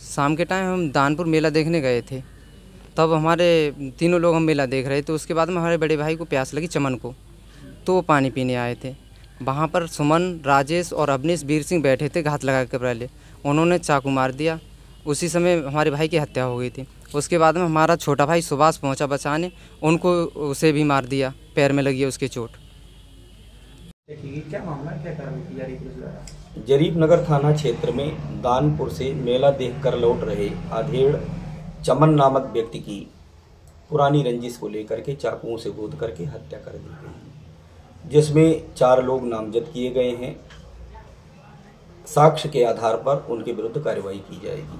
शाम के टाइम हम दानपुर मेला देखने गए थे। तब हमारे तीनों लोग हम मेला देख रहे थे। उसके बाद में हमारे बड़े भाई को प्यास लगी चमन को। तो वो पानी पीने आए थे। वहाँ पर सुमन राजेश और अवनीश वीर सिंह बैठे थे घात लगा के पहले उन्होंने चाकू मार दिया। उसी समय हमारे भाई की हत्या हो गई थी। उसके बाद में हमारा छोटा भाई सुभाष पहुँचा बचाने उनको उसे भी मार दिया। पैर में लगी उसके चोट। जरीब नगर थाना क्षेत्र में दानपुर से मेला देखकर लौट रहे आधेड़ चमन नामक व्यक्ति की पुरानी रंजिश को लेकर के चाकुओं से गोद करके हत्या कर दी गई। जिसमें चार लोग नामजद किए गए हैं। साक्ष्य के आधार पर उनके विरुद्ध कार्रवाई की जाएगी।